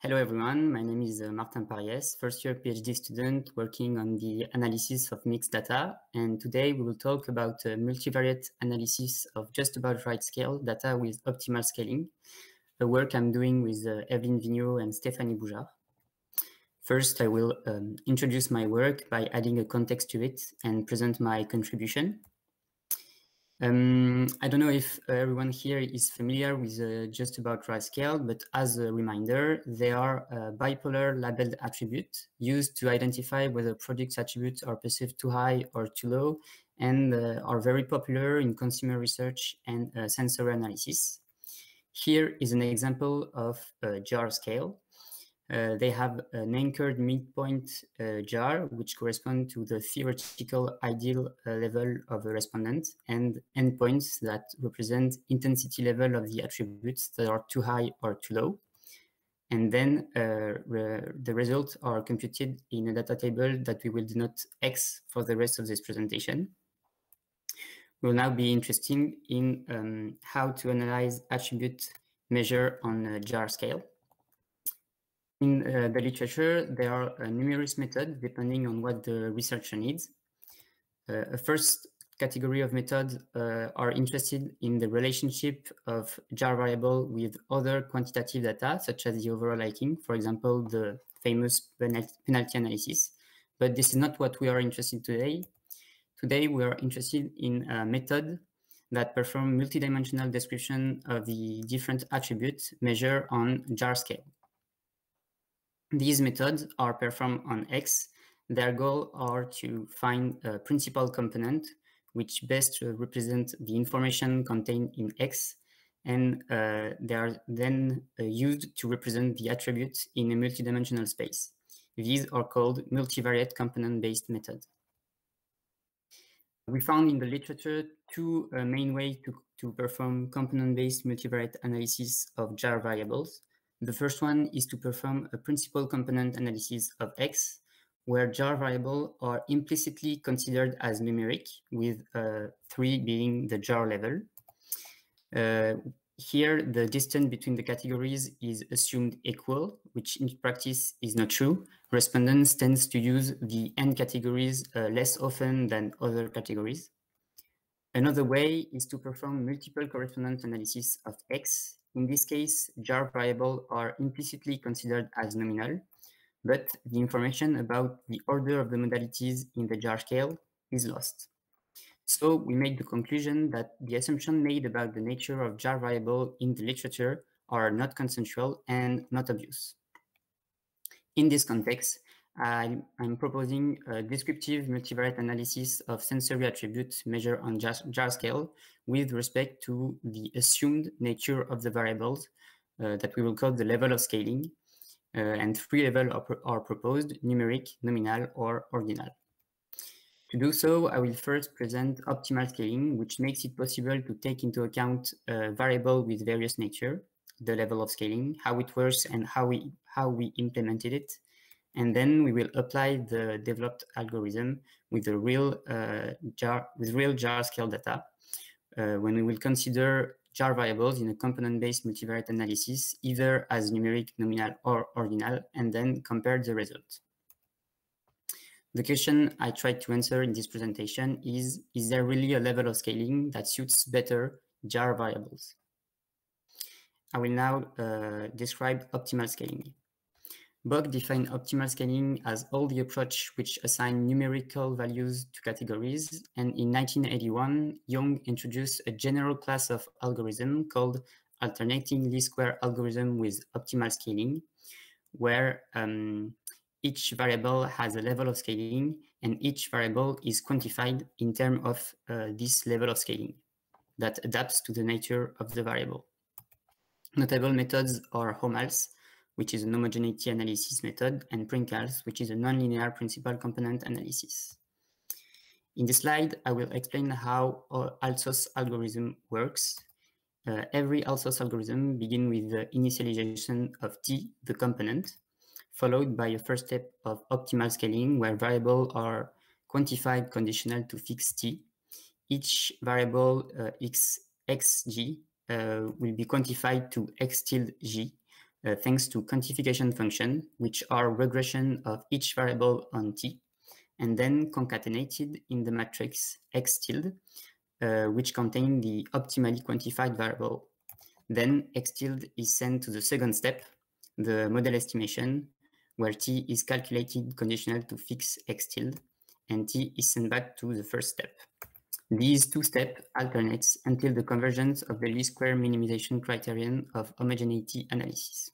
Hello everyone, my name is uh, Martin Pariès, first year PhD student working on the analysis of mixed data. And today we will talk about uh, multivariate analysis of just about right scale data with optimal scaling, a work I'm doing with uh, Evelyne Vigneau and Stéphanie Bougeard. First, I will um, introduce my work by adding a context to it and present my contribution. Um, I don't know if everyone here is familiar with uh, just about right scale, but as a reminder, they are bipolar labeled attribute used to identify whether product attributes are perceived too high or too low and uh, are very popular in consumer research and uh, sensory analysis. Here is an example of a jar scale. Uh, they have an anchored midpoint uh, jar, which correspond to the theoretical ideal uh, level of a respondent, and endpoints that represent intensity level of the attributes that are too high or too low. And then uh, re the results are computed in a data table that we will denote X for the rest of this presentation. We'll now be interested in um, how to analyze attribute measure on a jar scale. In uh, the literature, there are uh, numerous methods depending on what the researcher needs. Uh, a first category of methods uh, are interested in the relationship of jar variable with other quantitative data, such as the overall liking, for example, the famous penalty analysis. But this is not what we are interested in today. Today, we are interested in a method that perform multidimensional description of the different attributes measured on jar scale. These methods are performed on X. Their goal are to find a principal component which best represent the information contained in X, and uh, they are then uh, used to represent the attributes in a multidimensional space. These are called multivariate component-based methods. We found in the literature two uh, main ways to, to perform component-based multivariate analysis of jar variables. The first one is to perform a principal component analysis of X, where jar variables are implicitly considered as numeric, with uh, 3 being the jar level. Uh, here, the distance between the categories is assumed equal, which in practice is not true. Respondents tends to use the n categories uh, less often than other categories. Another way is to perform multiple correspondence analysis of X in this case, jar variables are implicitly considered as nominal, but the information about the order of the modalities in the jar scale is lost. So we make the conclusion that the assumption made about the nature of jar variable in the literature are not consensual and not obvious. In this context, I'm, I'm, proposing a descriptive multivariate analysis of sensory attributes measured on jar, scale with respect to the assumed nature of the variables uh, that we will call the level of scaling. Uh, and three levels are, are, proposed, numeric, nominal, or ordinal. To do so, I will first present optimal scaling, which makes it possible to take into account a variable with various nature, the level of scaling, how it works, and how we, how we implemented it, and then we will apply the developed algorithm with the real uh, jar with real jar scale data uh, when we will consider jar variables in a component-based multivariate analysis, either as numeric, nominal, or ordinal, and then compare the result. The question I tried to answer in this presentation is, is there really a level of scaling that suits better jar variables? I will now uh, describe optimal scaling. Bock defined optimal scaling as all the approach which assign numerical values to categories. And in 1981, Young introduced a general class of algorithm called alternating least square algorithm with optimal scaling, where um, each variable has a level of scaling and each variable is quantified in terms of uh, this level of scaling that adapts to the nature of the variable. Notable methods are HOMALS, which is an homogeneity analysis method, and PRINCALS, which is a nonlinear principal component analysis. In this slide, I will explain how Alsos algorithm works. Uh, every Alsos algorithm begins with the initialization of T, the component, followed by a first step of optimal scaling, where variables are quantified conditional to fix T. Each variable uh, x, xg uh, will be quantified to x tilde g, uh, thanks to quantification function, which are regression of each variable on T, and then concatenated in the matrix X tilde, uh, which contain the optimally quantified variable. Then X tilde is sent to the second step, the model estimation, where T is calculated conditional to fix X tilde, and T is sent back to the first step. These two steps alternates until the convergence of the least square minimization criterion of homogeneity analysis.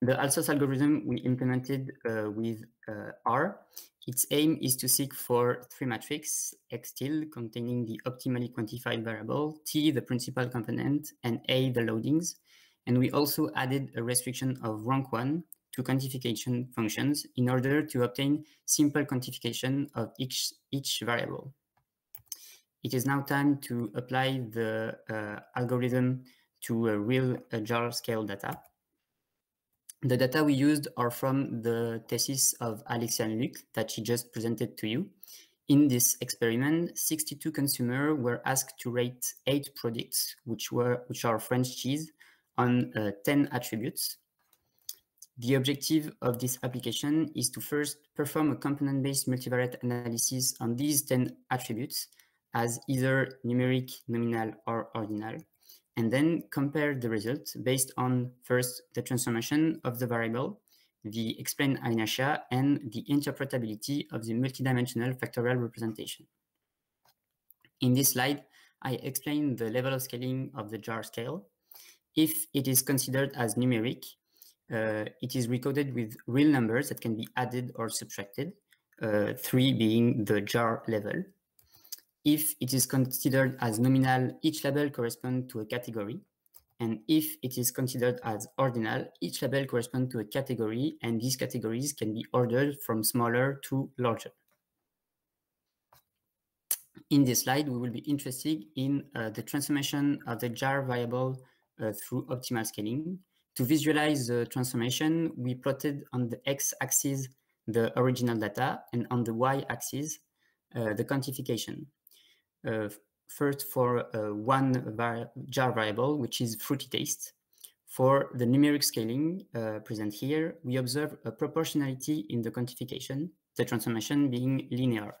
The ALSOS algorithm we implemented uh, with uh, R, its aim is to seek for three matrices, X tilde containing the optimally quantified variable, T the principal component, and A the loadings. And we also added a restriction of rank one to quantification functions in order to obtain simple quantification of each, each variable. It is now time to apply the uh, algorithm to a real uh, jar scale data. The data we used are from the thesis of Alexiane Luc that she just presented to you. In this experiment, 62 consumers were asked to rate eight products, which were which are French cheese, on uh, 10 attributes. The objective of this application is to first perform a component-based multivariate analysis on these 10 attributes as either numeric, nominal, or ordinal, and then compare the results based on first the transformation of the variable, the explained inertia, and the interpretability of the multidimensional factorial representation. In this slide, I explain the level of scaling of the jar scale. If it is considered as numeric, uh, it is recoded with real numbers that can be added or subtracted, uh, three being the jar level. If it is considered as nominal, each label corresponds to a category. And if it is considered as ordinal, each label corresponds to a category, and these categories can be ordered from smaller to larger. In this slide, we will be interested in uh, the transformation of the jar variable uh, through optimal scaling. To visualize the transformation, we plotted on the x-axis the original data and on the y-axis uh, the quantification. Uh, first for uh, one var jar variable, which is fruity taste. For the numeric scaling uh, present here, we observe a proportionality in the quantification, the transformation being linear.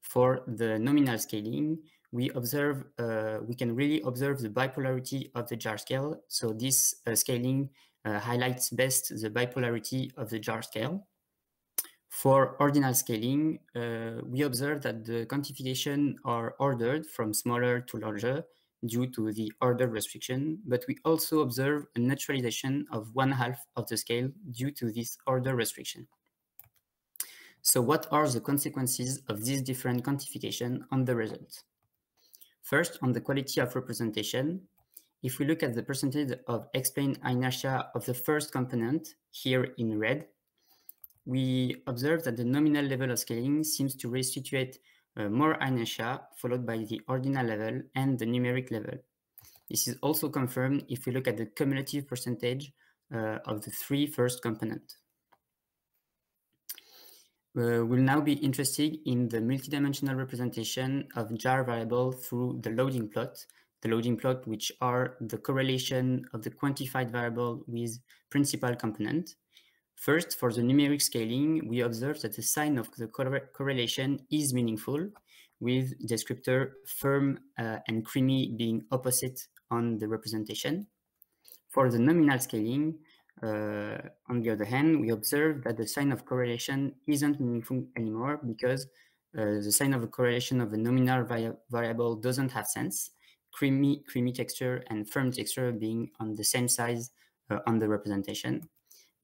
For the nominal scaling, we observe, uh, we can really observe the bipolarity of the jar scale. So this uh, scaling uh, highlights best the bipolarity of the jar scale. For ordinal scaling, uh, we observe that the quantification are ordered from smaller to larger due to the order restriction, but we also observe a naturalization of one half of the scale due to this order restriction. So what are the consequences of this different quantification on the result? First, on the quality of representation, if we look at the percentage of explained inertia of the first component, here in red, we observe that the nominal level of scaling seems to restitute uh, more inertia, followed by the ordinal level and the numeric level. This is also confirmed if we look at the cumulative percentage uh, of the three first components. Uh, we'll now be interested in the multidimensional representation of jar variable through the loading plot, the loading plot which are the correlation of the quantified variable with principal component. First, for the numeric scaling, we observe that the sign of the correlation is meaningful, with descriptor firm uh, and creamy being opposite on the representation. For the nominal scaling, uh, on the other hand, we observe that the sign of correlation isn't meaningful anymore because uh, the sign of a correlation of a nominal vari variable doesn't have sense, creamy, creamy texture and firm texture being on the same size uh, on the representation.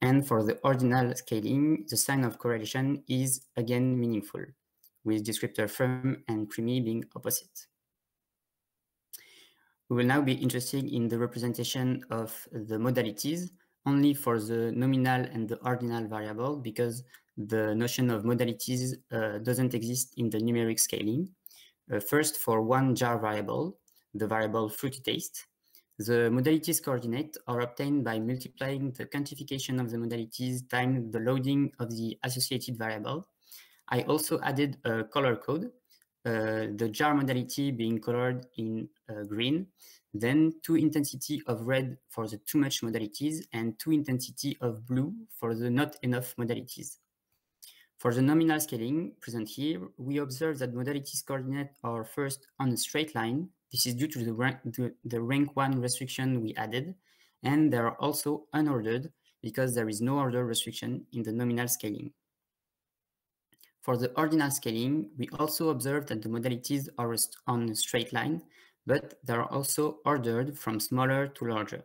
And for the ordinal scaling, the sign of correlation is again meaningful, with descriptor firm and creamy being opposite. We will now be interested in the representation of the modalities only for the nominal and the ordinal variable because the notion of modalities uh, doesn't exist in the numeric scaling. Uh, first, for one jar variable, the variable fruity taste, the modalities coordinate are obtained by multiplying the quantification of the modalities times the loading of the associated variable. I also added a color code, uh, the jar modality being colored in uh, green. Then two intensity of red for the too much modalities, and two intensity of blue for the not enough modalities. For the nominal scaling present here, we observe that modalities coordinate are first on a straight line. This is due to the rank, the, the rank one restriction we added, and they are also unordered because there is no order restriction in the nominal scaling. For the ordinal scaling, we also observe that the modalities are on a straight line, but they are also ordered from smaller to larger.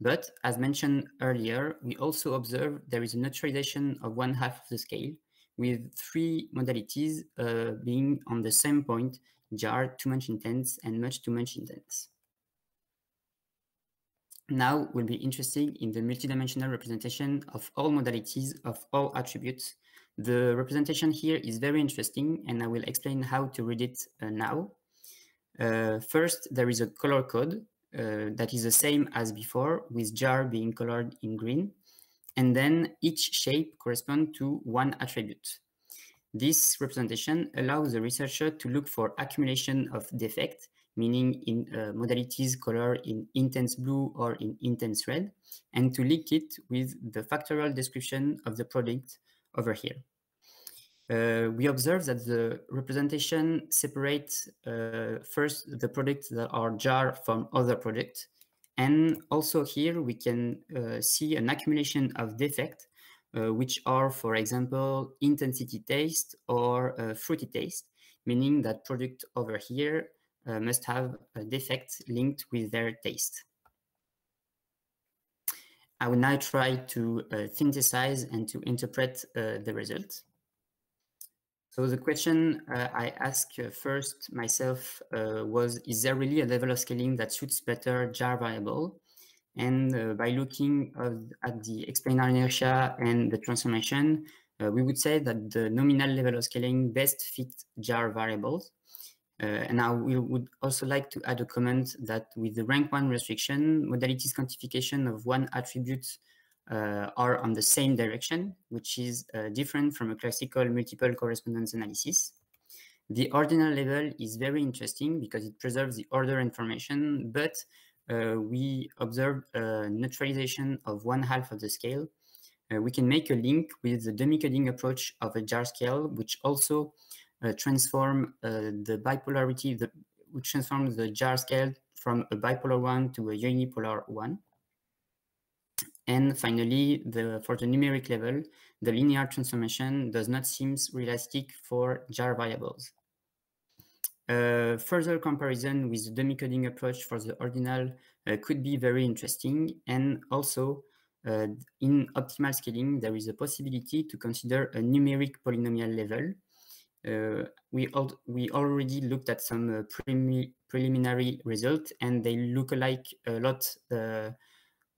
But as mentioned earlier, we also observe there is a neutralization of one half of the scale, with three modalities uh, being on the same point, jar, too much intense, and much too much intense. Now we'll be interested in the multidimensional representation of all modalities of all attributes. The representation here is very interesting, and I will explain how to read it uh, now. Uh, first, there is a color code uh, that is the same as before, with jar being colored in green. And then each shape corresponds to one attribute. This representation allows the researcher to look for accumulation of defect, meaning in uh, modalities color in intense blue or in intense red, and to link it with the factorial description of the product over here uh, we observe that the representation separates uh, first the products that are jar from other products. And also here we can uh, see an accumulation of defects, uh, which are, for example, intensity taste or uh, fruity taste, meaning that product over here uh, must have a defect linked with their taste. I will now try to synthesize and to interpret the results. So the question uh, I asked uh, first myself uh, was, is there really a level of scaling that suits better jar variable? And uh, by looking at the explainer inertia and the transformation, we would say that the nominal level of scaling best fit jar variables. Uh, and now we would also like to add a comment that with the rank one restriction, modalities quantification of one attribute uh, are on the same direction, which is uh, different from a classical multiple correspondence analysis. The ordinal level is very interesting because it preserves the order information, but uh, we observe a neutralization of one half of the scale. Uh, we can make a link with the demicoding approach of a jar scale, which also uh, transform uh, the bipolarity, the, which transforms the jar scale from a bipolar one to a unipolar one. And finally, the, for the numeric level, the linear transformation does not seem realistic for jar variables. Uh, further comparison with the demicoding approach for the ordinal uh, could be very interesting. And also, uh, in optimal scaling, there is a possibility to consider a numeric polynomial level. Uh, we, al we already looked at some uh, pre preliminary results, and they look alike a lot uh,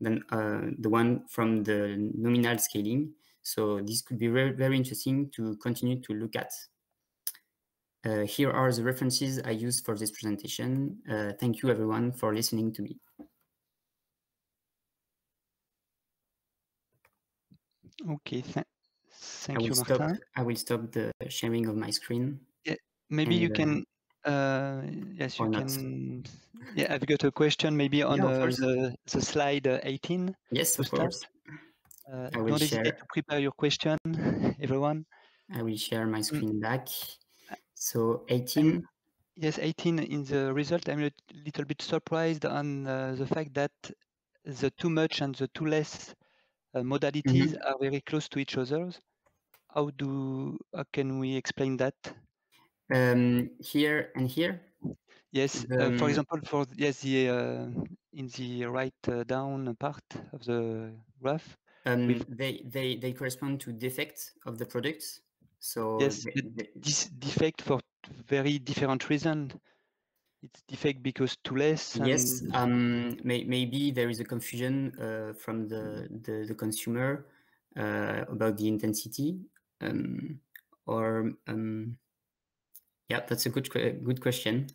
than uh, the one from the nominal scaling. So this could be very, very interesting to continue to look at. Uh, here are the references I used for this presentation. Uh, thank you everyone for listening to me. Okay, th thank you, stop, Martin. I will stop the sharing of my screen. Yeah, maybe and, you can uh, yes, you can. Yeah, I've got a question maybe on Yeah, uh, the, the slide uh, 18. Yes, of start. course. Uh, I will don't share. hesitate to prepare your question, everyone. I will share my Mm. screen back. So 18. Yes, 18 in the result. I'm a little bit surprised on uh, the fact that the too much and the too less uh, modalities are very close to each other. How do how can we explain that? Um, here and here. Yes, uh, for um, example, for yes, the uh, in the right uh, down part of the graph. um, with- they they they correspond to defects of the products. So Yes, they- they- this defect for very different reason. It's defect because too less. And yes, um, may, maybe there is a confusion uh, from the the, the consumer uh, about the intensity, um, or um, yeah, that's a good good question.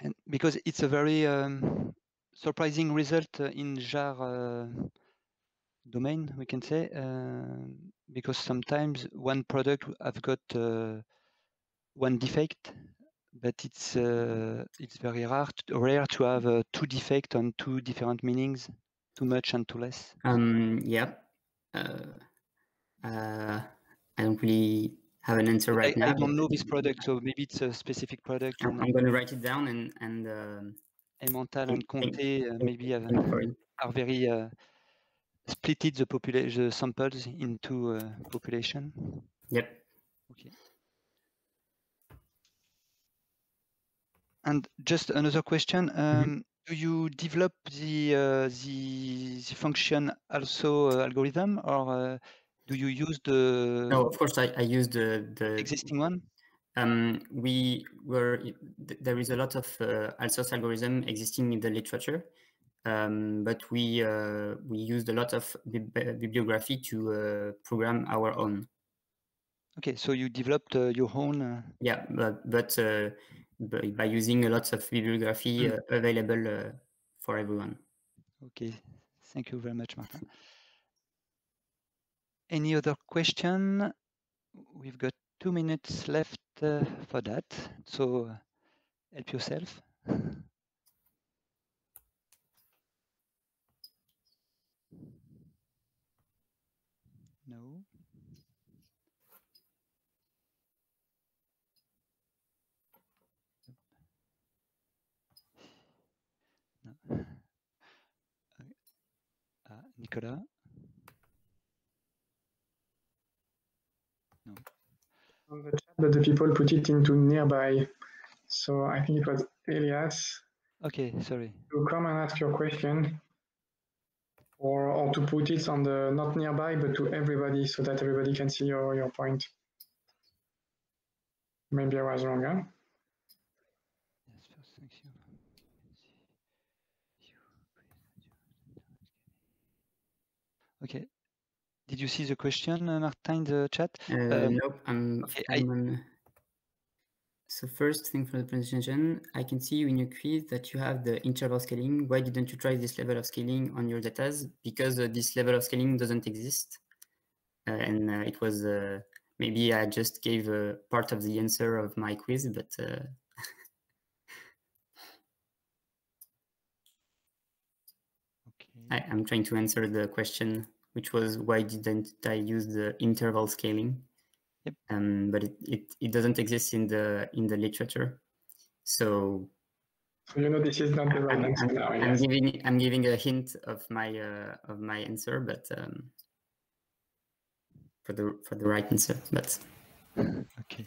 and because it's a very um, surprising result uh, in jar uh, domain, we can say, uh, because sometimes one product have got uh, one defect, but it's uh, it's very rare to, rare to have uh, two defect on two different meanings, too much and too less. Um, yeah. Uh, uh, I don't really have an answer right I, now. I don't know this product, so maybe it's a specific product. I'm, I'm going to write it down and and. Um, Emmental and Comté uh, maybe have, are very uh, splitted the population the samples into uh, population. Yep. Okay. And just another question. Um, Mm-hmm. Do you develop the uh, the, the function also uh, algorithm, or uh, do you use the No, of course I, I use the the existing one? Um, we were there is a lot of uh, Alsos algorithm existing in the literature, um, but we uh, we used a lot of bib bibliography to uh, program our own. Okay, so you developed uh, your own. uh, Yeah, but but uh, by, by using a lot of bibliography Mm. uh, available uh, for everyone. Okay, thank you very much, Martin. Any other question? We've got two minutes left uh, for that, so uh, help yourself. No. No. Okay. Ah, Nicolas? No. On the chat, but the people put it into nearby. So I think it was Elias Okay, sorry. to come and ask your question or, or to put it on the not nearby, but to everybody so that everybody can see your, your point. Maybe I was wrong, huh? Yes, first, thank you. Okay. Did you see the question, uh, Martin, in the chat? Uh, Um, nope, I'm, okay, I- I'm on- So first thing for the presentation, I can see in your quiz that you have the interval scaling. Why didn't you try this level of scaling on your datas? Because uh, this level of scaling doesn't exist. Uh, and uh, it was, uh, maybe I just gave uh, part of the answer of my quiz, but uh, Okay. I, I'm trying to answer the question, which was why didn't I use the interval scaling? Yep. Um, but it, it, it doesn't exist in the in the literature. So So you know this is not the right I'm, answer I'm- now. I'm Elias. giving I'm giving a hint of my uh, of my answer, but um, for the for the right answer. But Okay.